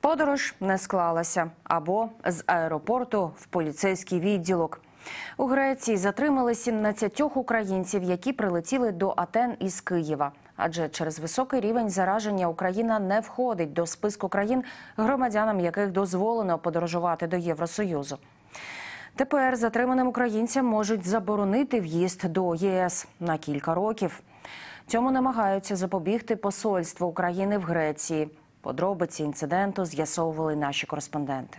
Подорож не склалася або з аеропорту в поліцейський відділок. У Греції затримали 17 українців, які прилетіли до Атен із Києва. Адже через високий рівень зараження Україна не входить до списку країн, громадянам яких дозволено подорожувати до Євросоюзу. Тепер затриманим українцям можуть заборонити в'їзд до ЄС на кілька років. Цьому намагаються запобігти посольство України в Греції. Подробиці інциденту з'ясовували наші кореспонденти.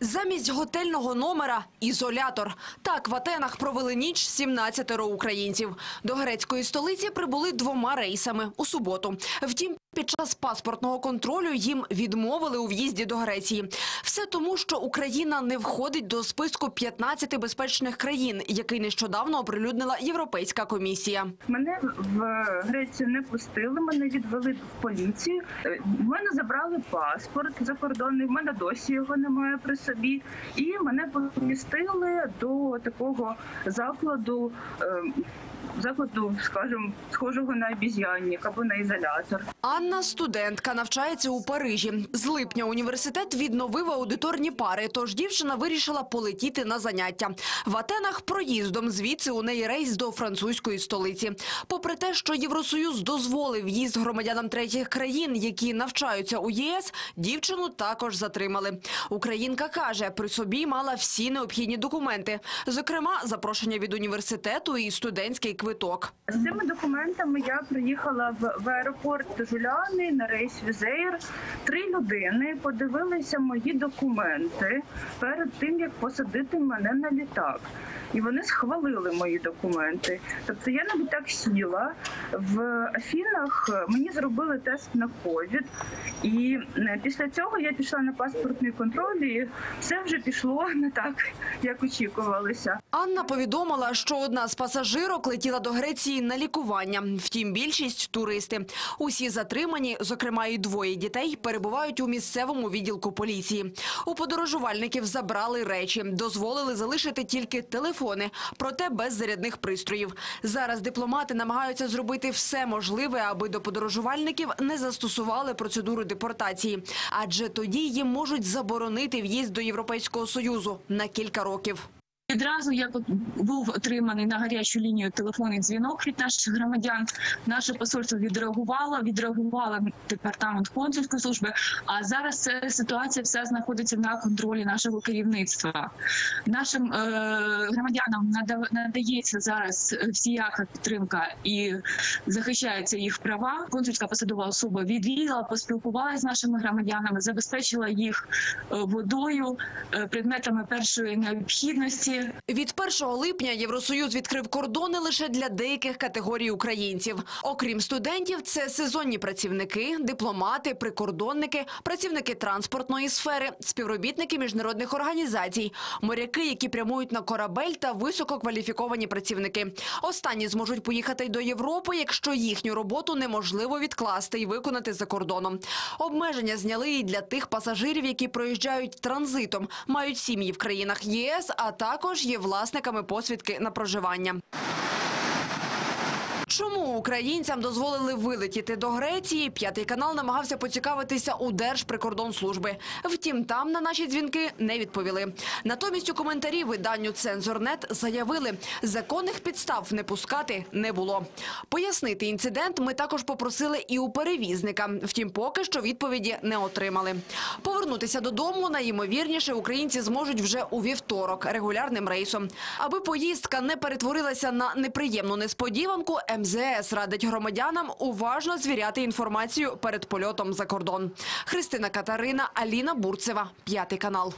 Замість готельного номера – ізолятор. Так в Атенах провели ніч 17 українців. До грецької столиці прибули двома рейсами у суботу. Втім, під час паспортного контролю їм відмовили у в'їзді до Греції. Все тому, що Україна не входить до списку 15 безпечних країн, який нещодавно оприлюднила Європейська комісія. Мене в Грецію не пустили, мене відвели в поліцію. Е, В мене забрали паспорт закордонний, в мене досі його немає при собі. І мене помістили до такого закладу, е, закладу, скажімо, схожого на обіз'янник або на ізолятор. Анна – студентка, навчається у Парижі. З липня університет відновив аудиторні пари, тож дівчина вирішила полетіти на заняття. В Атенах проїздом звідси у неї рейс до французької столиці. Попри те, що Євросоюз дозволив в'їзд громадянам третіх країн, які навчаються у єС, дівчину також затримали. Українка каже, при собі мала всі необхідні документи. Зокрема, запрошення від університету і студентський квиток. З цими документами я приїхала в, в аеропорт Жуляни на рейс Wizz Air. Три людини подивилися мої документи перед тим, як посадити мене на літак. І вони схвалили мої документи. Тобто я на літак сіла в Афінах. Мені зробили тест на ковід, і е, після цього я пішла на паспортний контроль, і все вже пішло не так, як очікувалося. Анна повідомила, що одна з пасажирок летіла до Греції на лікування. Втім, більшість – туристи. Усі затримані, зокрема і двоє дітей, перебувають у місцевому відділку поліції. У подорожувальників забрали речі, дозволили залишити тільки телефони, проте без зарядних пристроїв. Зараз дипломати намагаються зробити все можливе, аби до подорожувальників не застосували процедуру депортації. Адже тоді їм можуть заборонити в'їзд до Європейського Союзу на кілька років. Відразу як був отриманий на гарячу лінію телефонний дзвінок від наших громадян, наше посольство відреагувало, відреагувала департамент консульської служби. А зараз ця ситуація вся знаходиться на контролі нашого керівництва. Нашим е, громадянам нада- надається зараз всіяка підтримка і захищаються їх права. Консульська посадова особа відвідала, поспілкувалася з нашими громадянами, забезпечила їх е, водою, е, предметами першої необхідності. Від 1 липня Євросоюз відкрив кордони лише для деяких категорій українців. Окрім студентів, це сезонні працівники, дипломати, прикордонники, працівники транспортної сфери, співробітники міжнародних організацій, моряки, які прямують на корабель та висококваліфіковані працівники. Останні зможуть поїхати до Європи, якщо їхню роботу неможливо відкласти і виконати за кордоном. Обмеження зняли і для тих пасажирів, які проїжджають транзитом, мають сім'ї в країнах ЄС, а також є власниками посвідки на проживання. Чому українцям дозволили вилетіти до Греції? П'ятий канал намагався поцікавитися у Держприкордонслужби. Втім, там на наші дзвінки не відповіли. Натомість у коментарі виданню «Цензорнет» заявили, законних підстав не пускати не було. Пояснити інцидент ми також попросили і у перевізника. Втім, поки що відповіді не отримали. Повернутися додому найімовірніше українці зможуть вже у вівторок регулярним рейсом. Аби поїздка не перетворилася на неприємну несподіванку, МЗС радить громадянам уважно звіряти інформацію перед польотом за кордон. Христина Катарина, Аліна Бурцева, п'ятий канал.